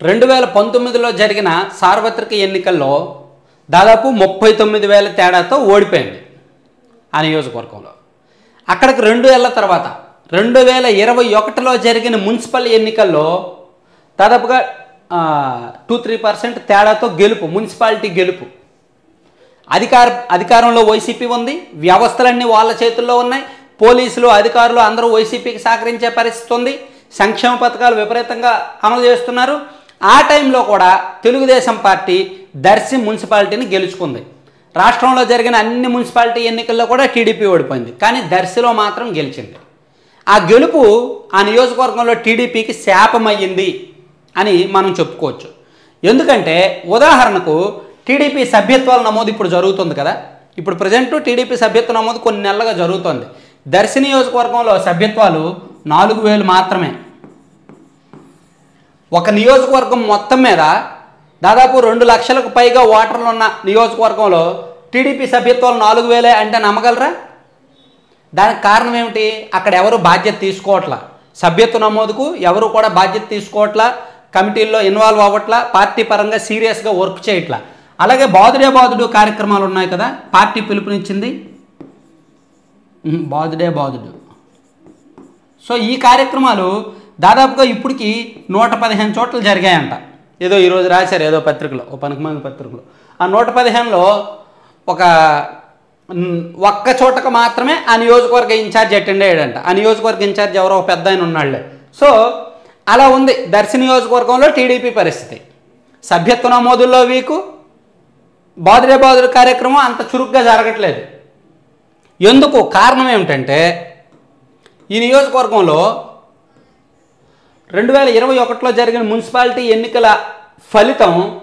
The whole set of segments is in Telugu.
రెండు వేల పంతొమ్మిదిలో జరిగిన సార్వత్రిక ఎన్నికల్లో దాదాపు ముప్పై తొమ్మిది వేల తేడాతో ఓడిపోయింది ఆ నియోజకవర్గంలో. అక్కడికి రెండు ఏళ్ళ తర్వాత రెండు వేల ఇరవై ఒకటిలో జరిగిన మున్సిపల్ ఎన్నికల్లో దాదాపుగా టూ త్రీ పర్సెంట్ తేడాతో గెలుపు మున్సిపాలిటీ గెలుపు. అధికార అధికారంలో వైసీపీ ఉంది వ్యవస్థలన్నీ వాళ్ళ చేతుల్లో ఉన్నాయి పోలీసులు అధికారులు అందరూ వైసీపీకి సహకరించే పరిస్థితి ఉంది సంక్షేమ పథకాలు విపరీతంగా అమలు చేస్తున్నారు ఆ టైంలో కూడా తెలుగుదేశం పార్టీ దర్శి మున్సిపాలిటీని గెలుచుకుంది. రాష్ట్రంలో జరిగిన అన్ని మున్సిపాలిటీ ఎన్నికల్లో కూడా టీడీపీ ఓడిపోయింది. కానీ దర్శిలో మాత్రం గెలిచింది. ఆ గెలుపు ఆ నియోజకవర్గంలో టీడీపీకి శాపమయ్యింది అని మనం చెప్పుకోవచ్చు. ఎందుకంటే ఉదాహరణకు టీడీపీ సభ్యత్వాల నమోదు ఇప్పుడు జరుగుతుంది కదా. ఇప్పుడు ప్రజెంట్ టీడీపీ సభ్యత్వ నమోదు కొన్ని నెలలుగా జరుగుతోంది. దర్శి నియోజకవర్గంలో సభ్యత్వాలు నాలుగు వేలు మాత్రమే. ఒక నియోజకవర్గం మొత్తం మీద దాదాపు రెండు లక్షలకు పైగా ఓటర్లు ఉన్న నియోజకవర్గంలో టీడీపీ సభ్యత్వాలు నాలుగు వేలే అంటే నమ్మగలరా? దానికి కారణం ఏమిటి? అక్కడ ఎవరు బాధ్యత తీసుకోవట్లా? సభ్యత్వ నమోదుకు ఎవరు కూడా బాధ్యత తీసుకోవట్లా? కమిటీల్లో ఇన్వాల్వ్ అవ్వట్లా? పార్టీ పరంగా సీరియస్గా వర్క్ చేయట్లా? అలాగే బాదుడే బాదుడు కార్యక్రమాలు ఉన్నాయి కదా పార్టీ పిలుపునిచ్చింది? బాదుడే బాదుడు సో ఈ కార్యక్రమాలు దాదాపుగా ఇప్పటికి నూట పదిహేను చోట్ల జరిగాయంట. ఏదో ఈరోజు రాశారు ఏదో పత్రికలో ఓ పనికిమాలిన పత్రికలో. ఆ నూట పదిహేనులో ఒక ఒక్క చోటకు మాత్రమే ఆ నియోజకవర్గ ఇన్ఛార్జ్ అటెండ్ అయ్యాడంట. ఆ నియోజకవర్గ ఇన్ఛార్జ్ ఎవరో పెద్ద ఆయన ఉన్నాళ్ళే సో అలా ఉంది. దర్శి నియోజకవర్గంలో టీడీపీ పరిస్థితి. సభ్యత్వ నమోదుల్లో వీకు బాదురే బాదురు కార్యక్రమం అంత చురుగ్గా జరగట్లేదు. ఎందుకు? కారణం ఏమిటంటే ఈ నియోజకవర్గంలో రెండు వేల ఇరవై ఒకటిలో జరిగిన మున్సిపాలిటీ ఎన్నికల ఫలితం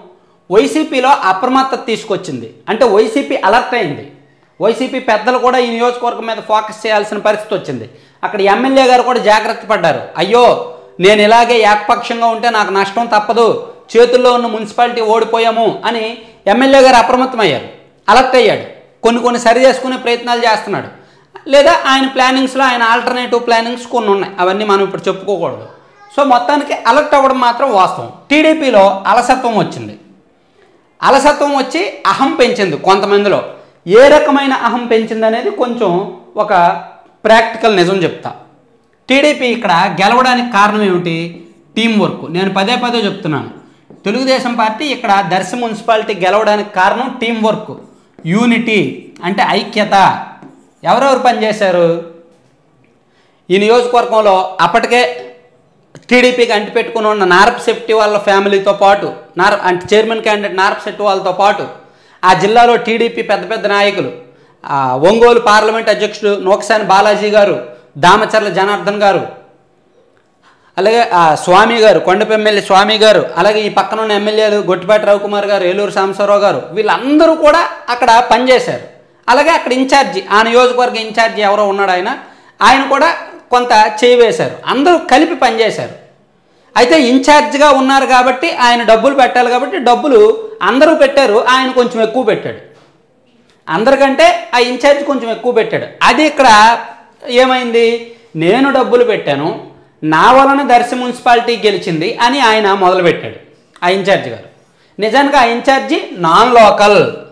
వైసీపీలో అప్రమత్తత తీసుకొచ్చింది. అంటే వైసీపీ అలర్ట్ అయింది. వైసీపీ పెద్దలు కూడా ఈ నియోజకవర్గం మీద ఫోకస్ చేయాల్సిన పరిస్థితి వచ్చింది. అక్కడ ఎమ్మెల్యే గారు కూడా జాగ్రత్త పడ్డారు. అయ్యో నేను ఇలాగే ఏకపక్షంగా ఉంటే నాకు నష్టం తప్పదు. చేతుల్లో ఉన్న మున్సిపాలిటీ ఓడిపోయాము అని ఎమ్మెల్యే గారు అప్రమత్తమయ్యారు. అలర్ట్ అయ్యాడు. కొన్ని కొన్ని సరి చేసుకునే ప్రయత్నాలు చేస్తున్నాడు. లేదా ఆయన ప్లానింగ్స్లో ఆయన ఆల్టర్నేటివ్ ప్లానింగ్స్ కొన్ని ఉన్నాయి అవన్నీ మనం ఇప్పుడు చెప్పుకోకూడదు. సో మొత్తానికి అలర్ట్ అవ్వడం మాత్రం వాస్తవం. టీడీపీలో అలసత్వం వచ్చింది. అలసత్వం వచ్చి అహం పెంచింది కొంతమందిలో. ఏ రకమైన అహం పెంచింది అనేది కొంచెం ఒక ప్రాక్టికల్ నిజం చెప్తా. టీడీపీ ఇక్కడ గెలవడానికి కారణం ఏమిటి? టీం వర్క్ నేను పదే పదే చెప్తున్నాను. తెలుగుదేశం పార్టీ ఇక్కడ దర్శి మున్సిపాలిటీ గెలవడానికి కారణం టీం వర్క్ యూనిటీ అంటే ఐక్యత. ఎవరెవరు పనిచేశారు? ఈ నియోజకవర్గంలో అప్పటికే టీడీపీకి అంటిపెట్టుకుని ఉన్న నారప్ శెట్టి వాళ్ళ ఫ్యామిలీతో పాటు నార అంటే చైర్మన్ క్యాండిడేట్ నారప్ శెట్టి వాళ్ళతో పాటు ఆ జిల్లాలో టీడీపీ పెద్ద పెద్ద నాయకులు ఒంగోలు పార్లమెంట్ అధ్యక్షుడు నోక్సాని బాలాజీ గారు దామచర్ల జనార్దన్ గారు అలాగే ఆ స్వామి గారు కొండప ఎమ్మెల్యే స్వామి గారు అలాగే ఈ పక్కన ఉన్న ఎమ్మెల్యేలు గొట్టిపాటి రవికుమార్ గారు ఏలూరు సాంబశివరావు గారు వీళ్ళందరూ కూడా అక్కడ పనిచేశారు. అలాగే అక్కడ ఇన్ఛార్జి ఆ నియోజకవర్గ ఇన్ఛార్జి ఎవరో ఉన్నాడు ఆయన ఆయన కూడా కొంత చేయి వేశారు అందరూ కలిపి పనిచేశారు. అయితే ఇన్ఛార్జ్గా ఉన్నారు కాబట్టి ఆయన డబ్బులు పెట్టాలి కాబట్టి డబ్బులు అందరూ పెట్టారు. ఆయన కొంచెం ఎక్కువ పెట్టాడు. అందరికంటే ఆ ఇన్ఛార్జ్ కొంచెం ఎక్కువ పెట్టాడు. అది ఇక్కడ ఏమైంది? నేను డబ్బులు పెట్టాను. నా వలన దర్శి మున్సిపాలిటీ గెలిచింది అని ఆయన మొదలుపెట్టాడు. ఆ ఇన్ఛార్జ్ గారు. నిజానికి ఆ ఇన్ఛార్జి నాన్ లోకల్.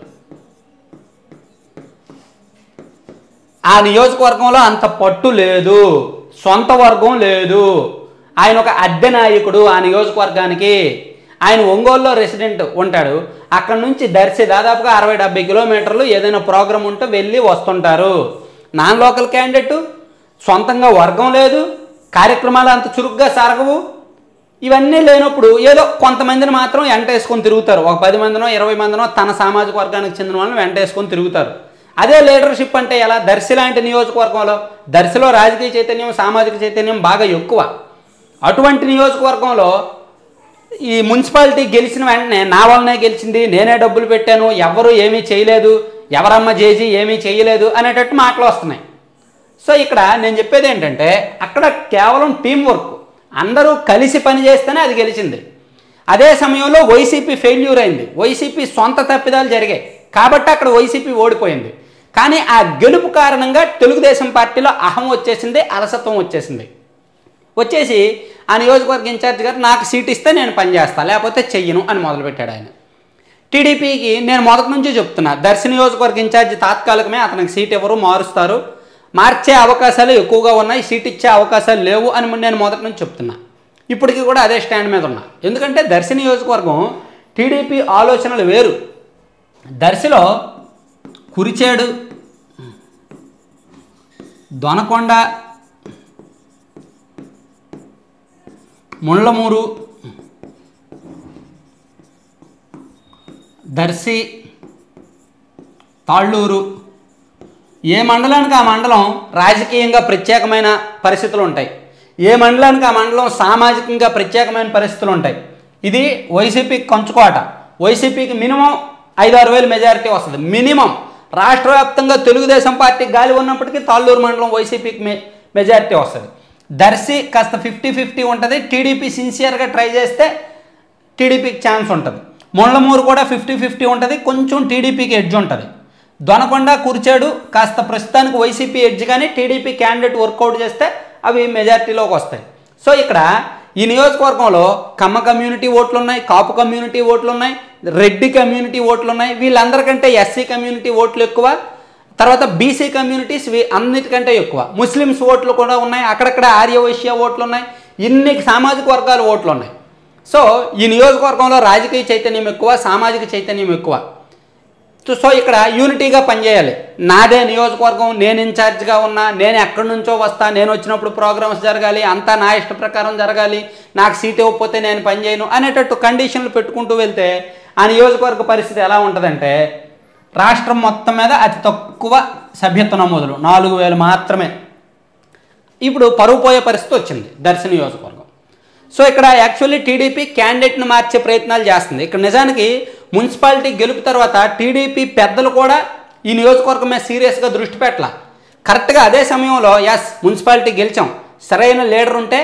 ఆ నియోజకవర్గంలో అంత పట్టు లేదు సొంత వర్గం లేదు. ఆయన ఒక అద్దె నాయకుడు ఆ నియోజకవర్గానికి. ఆయన ఒంగోలులో రెసిడెంట్ ఉంటాడు. అక్కడ నుంచి దర్శి దాదాపుగా అరవై డెబ్బై కిలోమీటర్లు ఏదైనా ప్రోగ్రాం ఉంటే వెళ్ళి వస్తుంటారు. నాన్ లోకల్ క్యాండిడేట్ సొంతంగా వర్గం లేదు కార్యక్రమాలు అంత చురుగ్గా సారగవు. ఇవన్నీ లేనప్పుడు ఏదో కొంతమందిని మాత్రం వెంట వేసుకొని తిరుగుతారు. ఒక పది మందినో ఇరవై మందినో తన సామాజిక వర్గానికి చెందిన వాళ్ళని వెంటేసుకొని తిరుగుతారు. అదే లీడర్షిప్ అంటే ఎలా? దర్శి లాంటి నియోజకవర్గంలో దర్శిలో రాజకీయ చైతన్యం సామాజిక చైతన్యం బాగా ఎక్కువ. అటువంటి నియోజకవర్గంలో ఈ మున్సిపాలిటీ గెలిచిన వెంటనే నా వల్లనే గెలిచింది నేనే డబ్బులు పెట్టాను ఎవరు ఏమీ చేయలేదు ఎవరమ్మ జేజీ ఏమీ చేయలేదు అనేటట్టు మాటలు వస్తున్నాయి. సో ఇక్కడ నేను చెప్పేది ఏంటంటే అక్కడ కేవలం టీం వర్క్ అందరూ కలిసి పనిచేస్తేనే అది గెలిచింది. అదే సమయంలో వైసీపీ ఫెయిల్యూర్ అయింది. వైసీపీ సొంత తప్పిదాలు జరిగాయి. కాబట్టి అక్కడ వైసీపీ ఓడిపోయింది. కానీ ఆ గెలుపు కారణంగా తెలుగుదేశం పార్టీలో అహం వచ్చేసింది అలసత్వం వచ్చేసింది. వచ్చేసి ఆ నియోజకవర్గ ఇన్ఛార్జ్ గారు నాకు సీట్ ఇస్తే నేను పనిచేస్తాను లేకపోతే చెయ్యను అని మొదలుపెట్టాడు ఆయన. టీడీపీకి నేను మొదటి నుంచి చెప్తున్నా దర్శి నియోజకవర్గ ఇన్ఛార్జి తాత్కాలికమే అతనికి సీట్ ఎవరు మారుస్తారు. మార్చే అవకాశాలు ఎక్కువగా ఉన్నాయి సీట్ ఇచ్చే అవకాశాలు లేవు అని నేను మొదటి నుంచి చెప్తున్నా. ఇప్పటికీ కూడా అదే స్టాండ్ మీద ఉన్నా. ఎందుకంటే దర్శి నియోజకవర్గం టీడీపీ ఆలోచనలు వేరు. దర్శిలో కురిచేడు దొనకొండ ముళ్ళమూరు దర్శి తాళ్ళూరు. ఏ మండలానికి ఆ మండలం రాజకీయంగా ప్రత్యేకమైన పరిస్థితులు ఉంటాయి ఏ మండలానికి ఆ మండలం సామాజికంగా ప్రత్యేకమైన పరిస్థితులు ఉంటాయి ఇది వైసీపీకి కంచుకోట. వైసీపీకి మినిమం ఐదారు ఆరు వేలు మెజారిటీ వస్తుంది. మినిమం రాష్ట్ర వ్యాప్తంగా తెలుగుదేశం పార్టీ గాలి ఉన్నప్పటికీ తాళ్ళూరు మండలం వైసీపీకి మె మెజారిటీ వస్తుంది. దర్శి కాస్త ఫిఫ్టీ ఫిఫ్టీ ఉంటుంది. టీడీపీ సిన్సియర్గా ట్రై చేస్తే టీడీపీకి ఛాన్స్ ఉంటుంది. మొండమూరు కూడా ఫిఫ్టీ ఫిఫ్టీ ఉంటుంది. కొంచెం టీడీపీకి ఎడ్జ్ ఉంటుంది. దొనకొండ కూర్చాడు కాస్త ప్రస్తుతానికి వైసీపీ ఎడ్జ్ కానీ టీడీపీ క్యాండిడేట్ వర్కౌట్ చేస్తే అవి మెజారిటీలోకి వస్తాయి. సో ఇక్కడ ఈ నియోజకవర్గంలో కమ్మ కమ్యూనిటీ ఓట్లు ఉన్నాయి కాపు కమ్యూనిటీ ఓట్లు ఉన్నాయి రెడ్డి కమ్యూనిటీ ఓట్లు ఉన్నాయి వీళ్ళందరికంటే ఎస్సీ కమ్యూనిటీ ఓట్లు ఎక్కువ. తర్వాత బీసీ కమ్యూనిటీస్ అన్నిటికంటే ఎక్కువ. ముస్లిమ్స్ ఓట్లు కూడా ఉన్నాయి. అక్కడక్కడ ఆర్య వైశ్య ఓట్లు ఉన్నాయి ఇన్ని సామాజిక వర్గాల ఓట్లు ఉన్నాయి సో ఈ నియోజకవర్గంలో రాజకీయ చైతన్యం ఎక్కువ సామాజిక చైతన్యం ఎక్కువ. సో- సో ఇక్కడ యూనిటీగా పనిచేయాలి. నాదే నియోజకవర్గం నేను ఇన్ఛార్జ్గా ఉన్నా నేను ఎక్కడి నుంచో వస్తా నేను వచ్చినప్పుడు ప్రోగ్రామ్స్ జరగాలి అంతా నా ఇష్ట ప్రకారం జరగాలి నాకు సీట్ ఇవ్వకపోతే నేను పనిచేయను అనేటట్టు కండిషన్లు పెట్టుకుంటూ వెళ్తే ఆ నియోజకవర్గ పరిస్థితి ఎలా ఉంటుందంటే రాష్ట్రం మొత్తం మీద అతి తక్కువ సభ్యత్వ నమోదులు నాలుగు వేలు మాత్రమే. ఇప్పుడు పరువు పోయే పరిస్థితి వచ్చింది దర్శన నియోజకవర్గం. సో ఇక్కడ యాక్చువల్లీ టీడీపీ క్యాండిడేట్ని మార్చే ప్రయత్నాలు చేస్తుంది. ఇక్కడ నిజానికి మున్సిపాలిటీ గెలుపు తర్వాత టీడీపీ పెద్దలు కూడా ఈ నియోజకవర్గం మీద సీరియస్గా దృష్టి పెట్టాల. కరెక్ట్గా అదే సమయంలో ఎస్ మున్సిపాలిటీ గెలిచాం. సరైన లీడర్ ఉంటే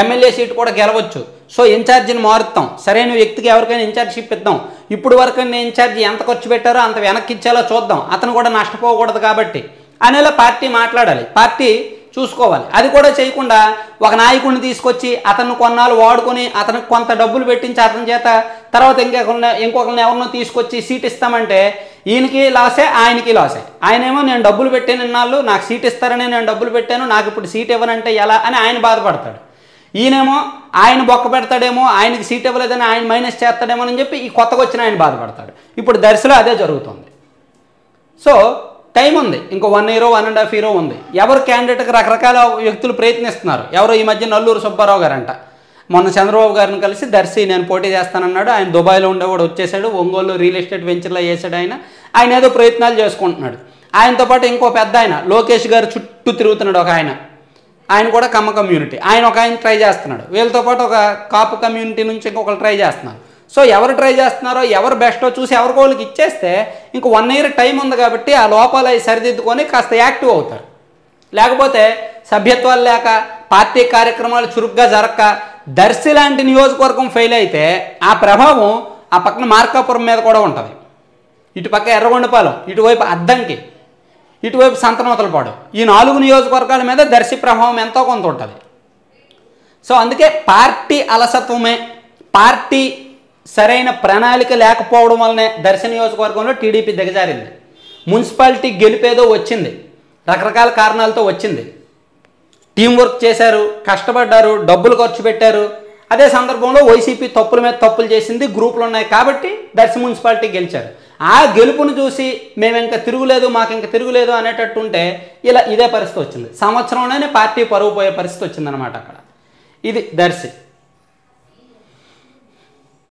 ఎమ్మెల్యే సీటు కూడా గెలవచ్చు. సో ఇన్ఛార్జిని మారుస్తాం. సరైన వ్యక్తికి ఎవరికైనా ఇన్ఛార్జిషిప్ ఇద్దాం. ఇప్పుడు వరకు నేను ఇన్ఛార్జి ఎంత ఖర్చు పెట్టారో అంత వెనక్కి ఇచ్చేలా చూద్దాం. అతను కూడా నష్టపోకూడదు కాబట్టి. అనేలా పార్టీ మాట్లాడాలి. పార్టీ చూసుకోవాలి. అది కూడా చేయకుండా ఒక నాయకుడిని తీసుకొచ్చి అతన్ని కొన్నాళ్ళు వాడుకొని అతనికి కొంత డబ్బులు పెట్టించి అతని చేత తర్వాత ఇంకొకరిని ఇంకొకరిని ఎవరినో తీసుకొచ్చి సీట్ ఇస్తామంటే ఈయనకి లాసే ఆయనకి లాసే ఆయనేమో నేను డబ్బులు పెట్టాను ఇన్నాళ్ళు నాకు సీట్ ఇస్తారని నేను డబ్బులు పెట్టాను నాకు ఇప్పుడు సీట్ ఇవ్వనంటే ఎలా అని ఆయన బాధపడతాడు. ఈయనేమో ఆయన బొక్క పెడతాడేమో ఆయనకి సీట్ ఇవ్వలేదని ఆయన మైనస్ చేస్తాడేమో అని చెప్పి ఈ కొత్తగా వచ్చిన ఆయన బాధపడతాడు. ఇప్పుడు దర్శలో అదే జరుగుతుంది. సో టైం ఉంది. ఇంకో one year one and half year ఉంది. ఎవరు క్యాండిడేట్కి రకరకాల వ్యక్తులు ప్రయత్నిస్తున్నారు? ఎవరో ఈ మధ్య నల్లూరు సుబ్బారావు గారంట. మొన్న చంద్రబాబు గారిని కలిసి దర్శి నేను పోటీ చేస్తానన్నాడు. ఆయన దుబాయ్లో ఉండేవాడు వచ్చేసాడు. ఒంగోలు రియల్ ఎస్టేట్ వెంచర్లో వేసాడు ఆయన. ఆయన ఏదో ప్రయత్నాలు చేసుకుంటున్నాడు. ఆయనతో పాటు ఇంకో పెద్ద ఆయన లోకేష్ గారు చుట్టూ తిరుగుతున్నాడు ఒక ఆయన. ఆయన కూడా కమ్మ కమ్యూనిటీ ఆయన ఒక ఆయన ట్రై చేస్తున్నాడు. వీళ్ళతో పాటు ఒక కాపు కమ్యూనిటీ నుంచి ఇంకొకరు ట్రై చేస్తున్నారు. సో ఎవరు ట్రై చేస్తున్నారో ఎవరు బెస్టో చూసి ఎవరి వాళ్ళకి ఇచ్చేస్తే ఇంక వన్ ఇయర్ టైం ఉంది కాబట్టి ఆ లోపాలు అవి సరిదిద్దుకొని కాస్త యాక్టివ్ అవుతారు. లేకపోతే సభ్యత్వాలు లేక పార్టీ కార్యక్రమాలు చురుగ్గా జరగక దర్శి లాంటి నియోజకవర్గం ఫెయిల్ అయితే ఆ ప్రభావం ఆ పక్కన మార్కాపురం మీద కూడా ఉంటుంది. ఇటుపక్క ఎర్రగొండపాలెం ఇటువైపు అద్దంకి ఇటువైపు సంతనోతలపాడు ఈ నాలుగు నియోజకవర్గాల మీద దర్శి ప్రభావం ఎంతో కొంత ఉంటుంది. సో అందుకే పార్టీ అలసత్వమే పార్టీ సరైన ప్రణాళిక లేకపోవడం వల్లనే దర్శన నియోజకవర్గంలో టీడీపీ దిగజారింది. మున్సిపాలిటీ గెలిపేదో వచ్చింది. రకరకాల కారణాలతో వచ్చింది. టీం వర్క్ చేశారు కష్టపడ్డారు డబ్బులు ఖర్చు పెట్టారు. అదే సందర్భంలో వైసీపీ తప్పుల మీద తప్పులు చేసింది గ్రూపులు ఉన్నాయి కాబట్టి దర్శి మున్సిపాలిటీ గెలిచారు. ఆ గెలుపును చూసి మేము ఇంకా తిరుగులేదు మాకు ఇంకా తిరుగులేదు అనేటట్టు ఉంటే ఇలా ఇదే పరిస్థితి వచ్చింది. సంవత్సరంలోనే పార్టీ పరువు పోయే పరిస్థితి వచ్చిందనమాట అక్కడ. ఇది దర్శి